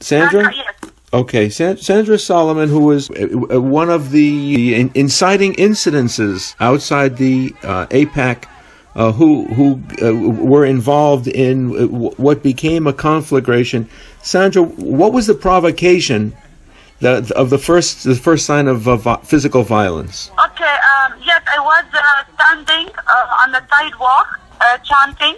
Sandra? yes. Okay, San- Sandra Solomon, who was uh, uh, one of the inciting incidences outside the uh, AIPAC, uh, who who uh, were involved in uh, what became a conflagration. Sandra, what was the provocation that, of the first the first sign of uh, physical violence? Okay, um, yes, I was uh, standing uh, on the sidewalk uh, chanting,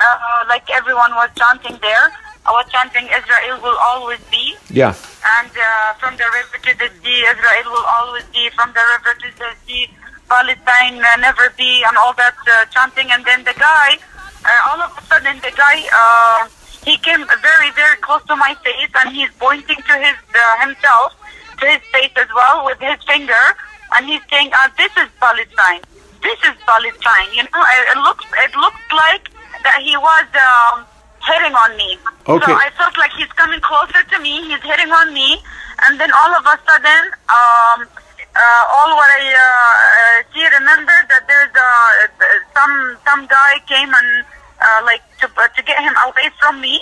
uh, like everyone was chanting there. I was chanting, Israel will always be. Yeah. And uh, from the river to the sea, Israel will always be. From the river to the sea, Palestine uh, never be, and all that uh, chanting. And then the guy, uh, all of a sudden, the guy, uh, he came very, very close to my face, and he's pointing to his uh, himself, to his face as well, with his finger, and he's saying, uh, "This is Palestine. This is Palestine." You know, it, it looks, it looks like that he was. Um, hitting on me. Okay. So I felt like he's coming closer to me. He's hitting on me, and then all of a sudden, um, uh, all what I uh, uh, see, remember that there's uh, some some guy came and uh, like to uh, to get him away from me,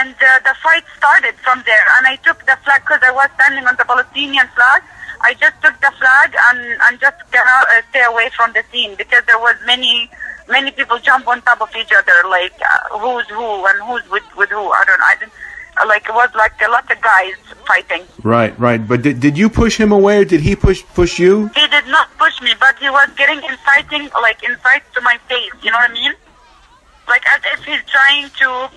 and uh, the fight started from there. And I took the flag because I was standing on the Palestinian flag. I just took the flag and and just cannot uh, stay away from the scene because there was many many people jump on top of each other, like uh, who's who and who's with with who. I don't know. I didn't, uh, like it was like a lot of guys fighting. Right, right. But did, did you push him away, or did he push push you? He did not push me, but he was getting inciting, like insights to my face. You know what I mean? Like as if he's trying to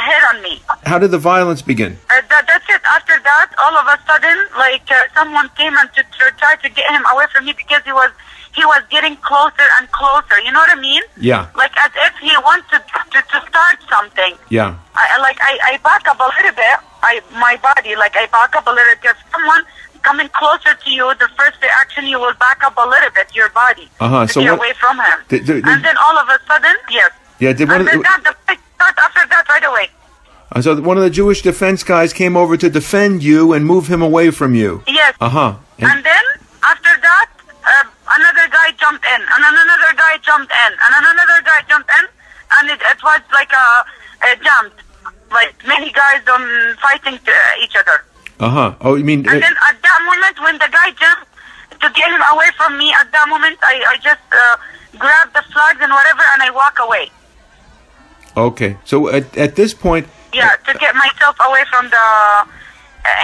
hit on me. How did the violence begin? Uh, that, that's it. After that, all of a sudden, like uh, someone came and to, to try to get him away from me because he was he was getting closer and closer. You know what I mean? Yeah, Like as if he wanted to, to start something. yeah. I like I, I back up a little bit. I my body like I back up a little bit. If someone coming closer to you, the first reaction you will back up a little bit your body Uh-huh, to so what- away from him. Did- did- and then all of a sudden, yes. Yeah, did one and of then the, that, the fight start after that right away. uh, so one of the Jewish defense guys came over to defend you and move him away from you. Yes. Uh huh. And then after that, uh, another guy jumped in, and then another guy jumped in, and then another guy jumped in, and it, it was like a, a jump, like many guys um, fighting to each other. Uh huh. Oh, you mean? And uh, then at that moment, when the guy jumped to get him away from me, at that moment, I, I just uh, grab the flags and whatever, and I walk away. okay. So at, at this point, Yeah, to get myself away from the uh,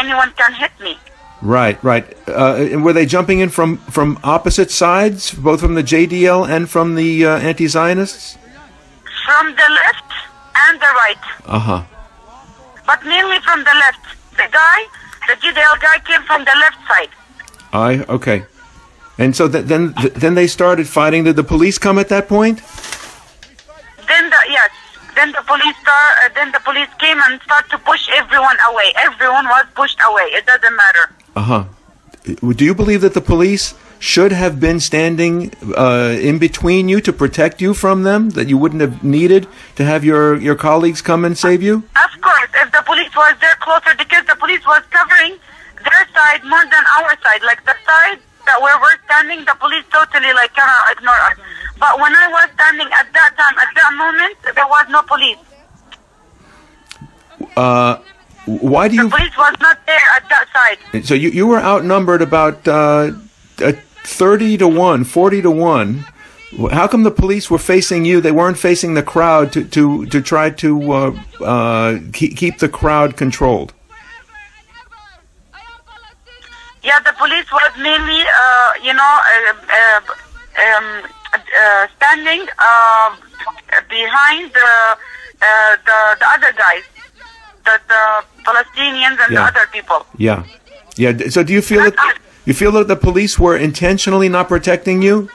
anyone can hit me. Right, right. Uh, and were they jumping in from from opposite sides, both from the JDL and from the uh, anti-Zionists? From the left and the right, Uh huh. but mainly from the left. The guy, the GDL guy, came from the left side. I okay. And so th- then th- then they started fighting. Did the police come at that point? Then the yes, then the police start. Uh, then the police came and start to push everyone away. Everyone was pushed away. It doesn't matter. Uh huh. Do you believe that the police should have been standing uh, in between you to protect you from them? That you wouldn't have needed to have your, your colleagues come and save you? Of course, if the police was there closer, because the police was covering their side more than our side. Like the side that where we're standing, the police totally like cannot ignore us. But when I was standing at that time, at that moment, there was no police. Uh, why do The you? police was not there at that side. So you, you were outnumbered about uh, 30 to 1, 40 to 1. How come the police were facing you? They weren't facing the crowd to, to, to try to uh, uh, keep, keep the crowd controlled. Yeah, the police was mainly, uh, you know, uh, uh, um, uh, standing uh, behind the, uh, the the other guys, the, the Palestinians and Yeah. the other people. Yeah, yeah. So do you feel that us. you feel that the police were intentionally not protecting you?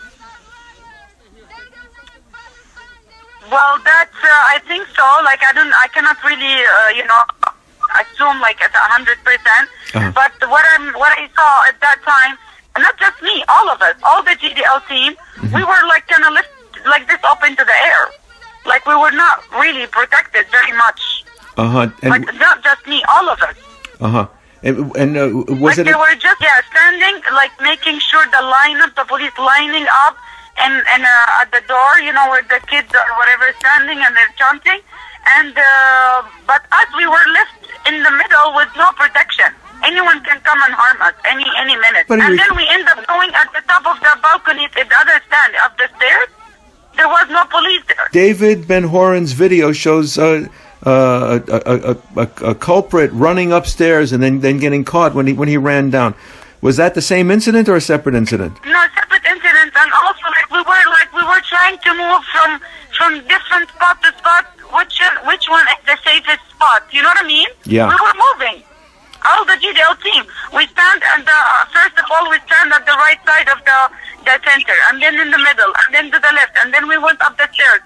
Well, that's uh, I think so. Like I don't, I cannot really, uh, you know, assume like at a hundred percent. Uh-huh. But what I am what I saw at that time, and not just me, all of us, all the GDL team, Mm-hmm. we were like kind of lift like this up into the air, like we were not really protected very much. Uh huh. And not just me, all of us. uh huh. And, and uh, was like it? they were just yeah standing, like making sure the lineup, the police lining up, and and uh, at the door, you know, where the kids or whatever standing and they're chanting, and uh, but us we were left in the middle with no protection. Anyone can come and harm us any any minute. But and then we end up going at the top of the balcony, at the other stand of the stairs. There was no police there. David Ben Horen's video shows uh, uh, a, a, a, a, culprit running upstairs and then, then getting caught when he when he ran down. Was that the same incident or a separate incident? No separate incidents, and also like we were like we were trying to move from from different spot to spot. Which which one is the safest spot? You know what I mean? Yeah. We were moving. All the GDL team. We stand at the first of all we stand at the right side of the the center, and then in the middle, and then to the left, and then we went up the stairs.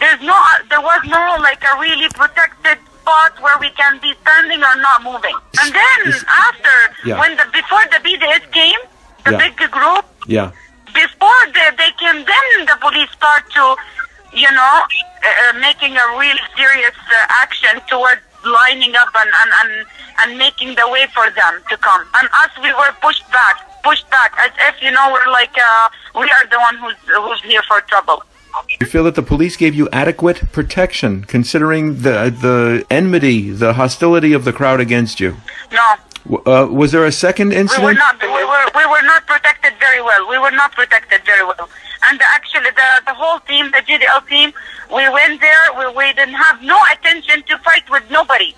There's no, there was no like a really protected spot where we can be standing or not moving. And then Is- after, Yeah. when the before the BDS came, the Yeah. big group, Yeah. before they, they came, then the police start to, you know, uh, uh, making a real serious uh, action towards lining up and, and, and, and making the way for them to come. And us, we were pushed back, pushed back, as if, you know, we're like, uh, we are the one who's, who's here for trouble. You feel that the police gave you adequate protection, considering the the enmity, the hostility of the crowd against you. No, Uh, was there a second incident? we were not, we were, we were not protected very well. We were not protected very well. And actually, the, the whole team, the GDL team, we went there, we, we didn't have no attention to fight with nobody.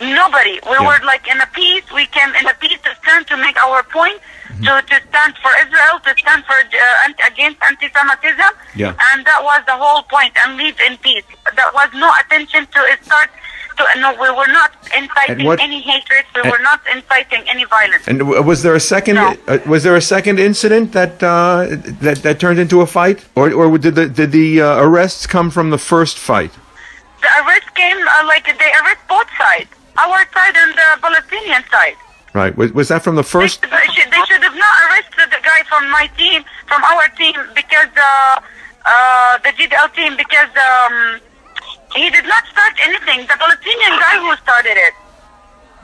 Nobody. We Yeah. were like in a peace. We came in a peace to stand to make our point, Mm-hmm. to, to stand for Israel, to stand for uh, against anti-Semitism. Yeah. And that was the whole point, and live in peace. There was no attention to start. To, no, we were not inciting what- any hatred. We and- were not inciting any violence. And was there a second? No. Uh, was there a second incident that uh, that that turned into a fight, or or did the did the uh, arrests come from the first fight? The arrest came uh, like they arrest both sides, our side and the Palestinian side. Right. Was, was that from the first? should- they should, they should have not arrested the guy from my team, from our team, because uh, uh, the GDL team, because um, he did not start anything. The Palestinian guy who started it,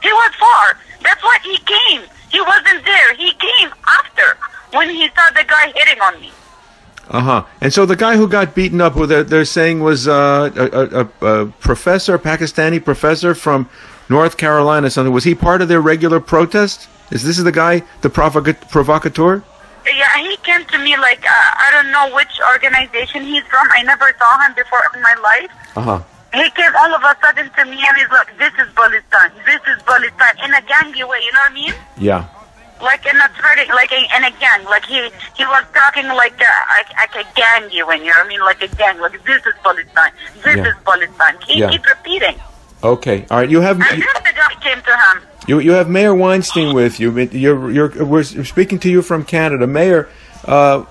he was far. That's why he came. He wasn't there. He came after when he saw the guy hitting on me. Uh huh. And so the guy who got beaten up, they're, they're saying was uh, a, a, a, a professor, Pakistani professor from North Carolina, something. Was he part of their regular protest? Is this is the guy, the provoca- provocateur? Yeah, he came to me like uh, I don't know which organization he's from. I never saw him before in my life. Uh huh. He came all of a sudden to me and he's like, "This is Palestine. This is Palestine," in a gangy way. You know what I mean? Yeah. Like in a threatening, like a, in a gang. Like he he was talking like a, like, like a gangy way. You know what I mean? Like a gang. Like this is Palestine. This Yeah. is Palestine. He Yeah. keep repeating. Okay. All right. You have And then the guy came to him. you you have Meir Weinstein with you. You're you're we're speaking to you from Canada, Meir. Uh,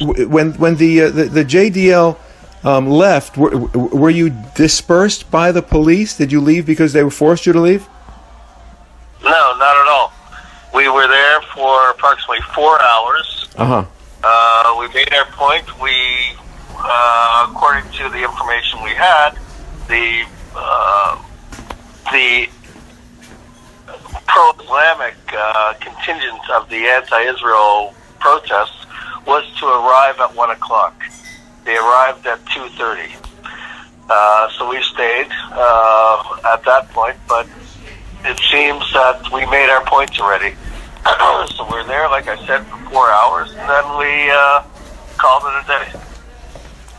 w- when when the uh, the, the JDL um, left, were, were you dispersed by the police? Did you leave because they forced you to leave? No, not at all. We were there for approximately four hours. Uh huh. Uh, we made our point. We, uh, according to the information we had, the uh, the pro-Islamic uh, contingent of the anti-Israel protests was to arrive at one o'clock. They arrived at two thirty. Uh, so we stayed uh, at that point, but it seems that we made our points already. so we're there, like I said, for four hours, and then we uh, called it a day.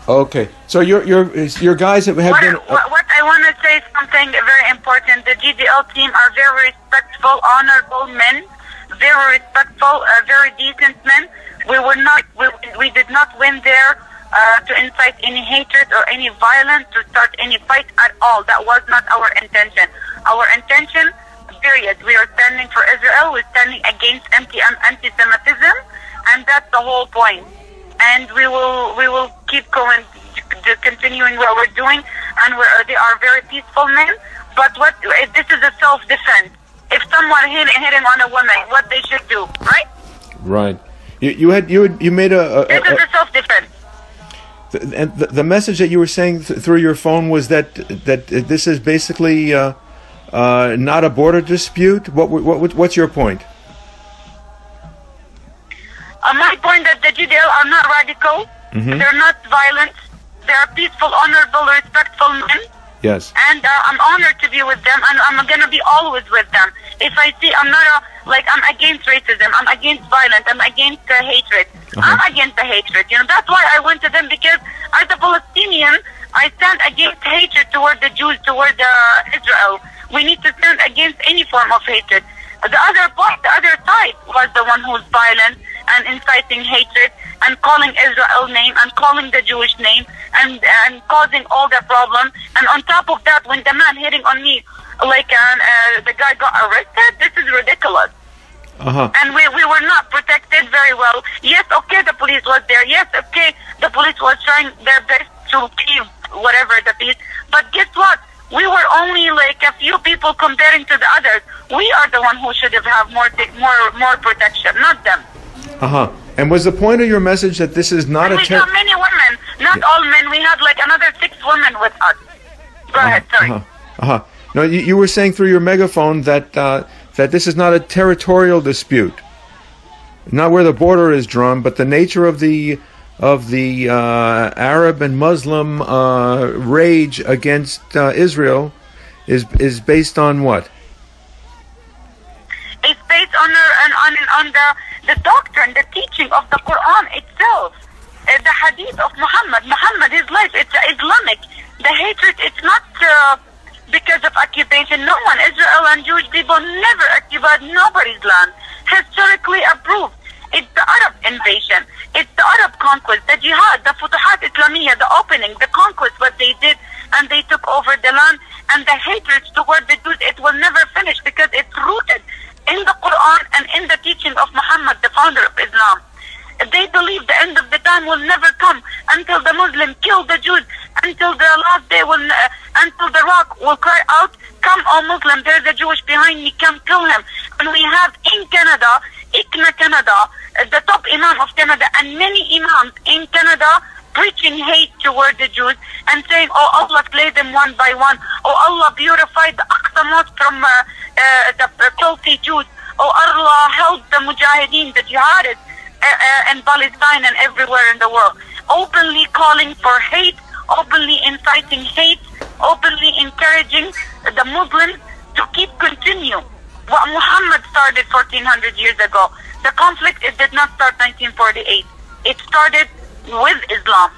Okay. So your your your guys have, have What, been. what, what I want to say is something very important. The GDL team are very respectful, honorable men, very respectful, uh, very decent men. We were not, we, we did not win there uh, to incite any hatred or any violence, to start any fight at all. That was not our intention. Our intention, period. We are standing for Israel. We're standing against anti anti-Semitism, and that's the whole point and we will we will keep going continuing what we're doing and we're, they are very peaceful men but what if this is a self-defense if someone hit, hitting on a woman what they should do right Right. You, you had you had, you made a, a, this a, is a self-defense a and the, the message that you were saying th- through your phone was that that this is basically uh, uh, not a border dispute. What, what what's your point? Uh, my point that the GDL are not radical they're not violent they are peaceful honorable respectful men Yes. and uh, I'm honored to be with them, and I'm gonna be always with them. If I see, I'm not a, like I'm against racism, I'm against violence, I'm against uh, hatred. Uh-huh. I'm against the hatred. You know, that's why I went to them because as a Palestinian, I stand against hatred toward the Jews, toward uh, Israel. We need to stand against any form of hatred. The other part, the other side, was the one who's violent and inciting hatred and calling Israel name and calling the Jewish name and and causing all the problem. And on top of that, when the man hitting on me, like uh, uh, the guy got arrested, this is ridiculous. Uh huh. And we, we were not protected very well. Yes, okay, the police was there. Yes, okay, the police was trying their best to keep whatever the peace. But guess what? We were only like a few people comparing to the others. We are the one who should have have more more more protection, not them. Uh huh. And was the point of your message that this is not And a we got many women, not all men. We had like another six women with us. Go ahead, sorry. Uh-huh. Uh-huh. No, you, you were saying through your megaphone that uh, that this is not a territorial dispute, not where the border is drawn, but the nature of the of the uh, Arab and Muslim uh, rage against uh, Israel is is based on what? It's based on the, on, on, on the, the doctrine, the teaching of the Quran itself. Uh, the hadith of Muhammad. Muhammad, his life, it's Islamic. The hatred, it's not uh, because of occupation. No one, Israel and Jewish people never occupied nobody's land. Historically approved. It's the Arab invasion. It's the Arab conquest, the jihad, the Futuhat Islamiyah, the opening, the conquest, what they did, and they took over the land. And the hatred toward the Jews, it will never finish because it's rooted in the Quran and in the teaching of Muhammad, the founder of Islam. They believe the end of the time will never come until the Muslim kill the Jews, until the last day will, uh, until the rock will cry out, "Come, O Muslim! There's a Jewish behind me. Come kill him." And we have in Canada, ICNA Canada, uh, the top imam of Canada, and many imams in Canada preaching hate toward the Jews and saying, "Oh Allah, slay them one by one. Oh Allah, purify the Aqsa Mosque from uh, uh, the filthy Jews. Oh Allah, help the Mujahideen, the jihadists." uh, uh, in Palestine and everywhere in the world, openly calling for hate, openly inciting hate, openly encouraging the Muslims to keep continue what Muhammad started 1400 years ago. The conflict it did not start 1948. It started with Islam.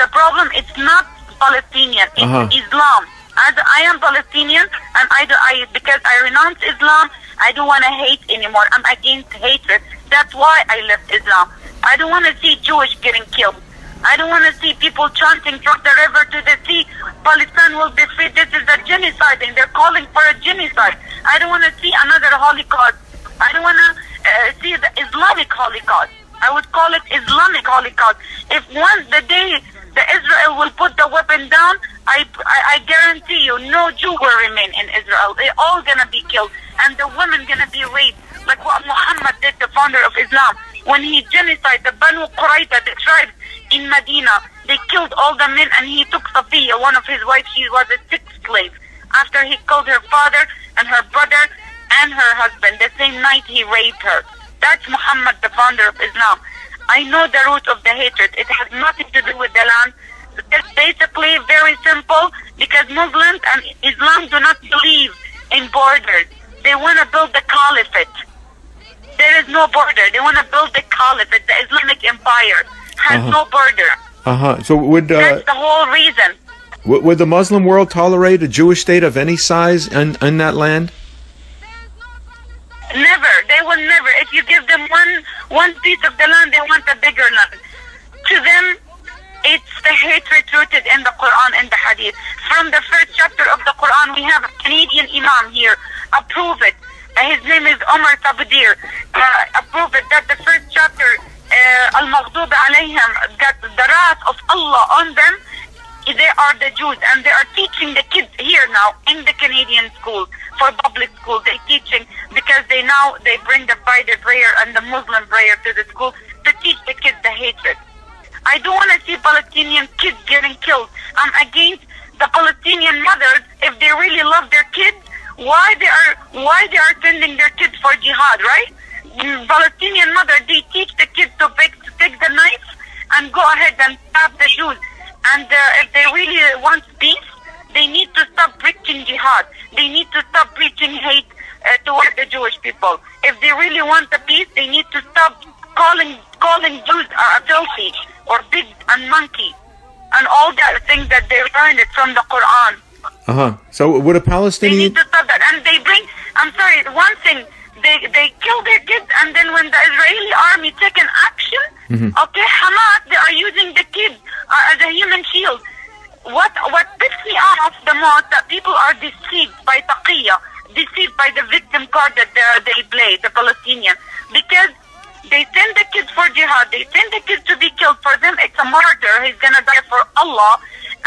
The problem it's not Palestinian, it's Uh-huh. Islam. As I am Palestinian, and I, do, I because I renounce Islam, I don't want to hate anymore. I'm against hatred. That's why I left Islam. I don't want to see Jewish getting killed. I don't want to see people chanting from the river to the sea, Palestine will be free. This is a genocide, and they're calling for a genocide. I don't want to see another Holocaust. I don't want to uh, see the Islamic Holocaust. I would call it Islamic Holocaust. If once the day the Israel will put the weapon down, I, I, I guarantee you, no Jew will remain in Israel. They're all gonna be killed, and the women gonna be raped, like what Muhammad did, the founder of Islam, when he genocide the Banu Qurayza, the tribe in Medina. They killed all the men, and he took Safiya, one of his wives. She was a sixth slave. After he killed her father and her brother and her husband, the same night he raped her. That's Muhammad, the founder of Islam. I know the root of the hatred. It has nothing to do with the land. It's basically very simple because Muslims and Islam do not believe in borders. They want to build the caliphate. There is no border. They want to build the caliphate. The Islamic empire has Uh-huh. no border. Uh huh. So would uh, That's the whole reason. w- would the Muslim world tolerate a Jewish state of any size in, in that land? Never. They will never. If you give them one one piece of the land, they want a bigger land. To them, it's the hatred rooted in the Quran and the Hadith. From the first chapter of the Quran, we have a Canadian Imam here. Approve it. Uh, his name is Omar Tabdir. Uh, approve it. That the first chapter, uh, Al-Maghdub alayhim, that the wrath of Allah on them they are the Jews and they are teaching the kids here now in the Canadian schools for public school. They teaching because they now they bring the Friday prayer and the Muslim prayer to the school to teach the kids the hatred. I don't want to see Palestinian kids getting killed. I'm against the Palestinian mothers if they really love their kids. Why they are why they are sending their kids for jihad, right? Palestinian mother they teach the kids to pick to take the knife and go ahead and stab the Jews. And uh, if they really want peace, They need to stop preaching jihad. They need to stop preaching hate uh, toward the Jewish people. If they really want the peace, they need to stop calling calling Jews uh, filthy or big and monkey and all that things that they learned it from the Quran. Uh huh. So would a Palestinian? They need to stop that. And they bring, I'm sorry, one thing, they, they kill their kids and then when the Israeli army take an action, okay, Hamas, they are using the kids uh, as a human shield. What, what pissed me off the most that people are deceived by taqiyya, deceived by the victim card that they, they play, the Palestinian. Because they send the kids for jihad, they send the kids to be killed. For them, it's a martyr. He's gonna die for Allah.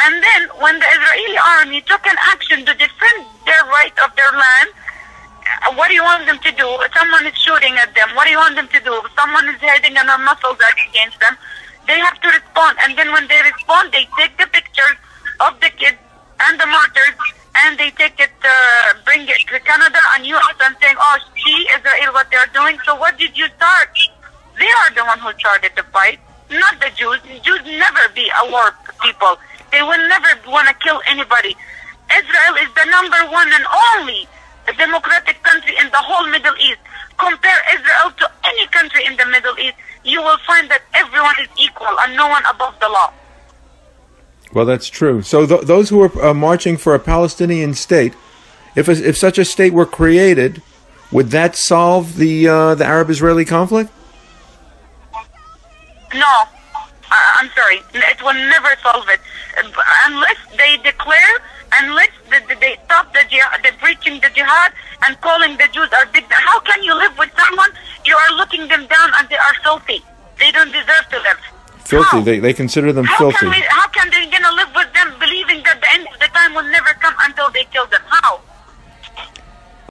And then when the Israeli army took an action to defend their right of their land, uh, what do you want them to do? Someone is shooting at them. What do you want them to do? Someone is heading muscles are against them. They have to respond. And then when they respond, they take the pictures of the kids and the martyrs and they take it, uh, bring it to Canada and US and saying, oh, see Israel what they're doing. So what did you start? They are the one who started the fight, not the Jews. Jews never be a war people. They will never want to kill anybody. Israel is the number one and only democratic country in the whole Middle East. Compare Israel to any country in the Middle East, you will find that everyone is equal and no one above the law. Well, that's true. So th- those who are uh, marching for a Palestinian state, if a, if such a state were created, would that solve the uh, the Arab-Israeli conflict? No, I, I'm sorry. It will never solve it unless they declare, unless the, they stop the jihad, the preaching the jihad and calling the Jews are big. How can you live with someone you are looking them down and they are filthy? They don't deserve to live. Filthy. How? They, they consider them How filthy. can we? How can they gonna live with them, believing that the end of the time will never come until they kill them? How?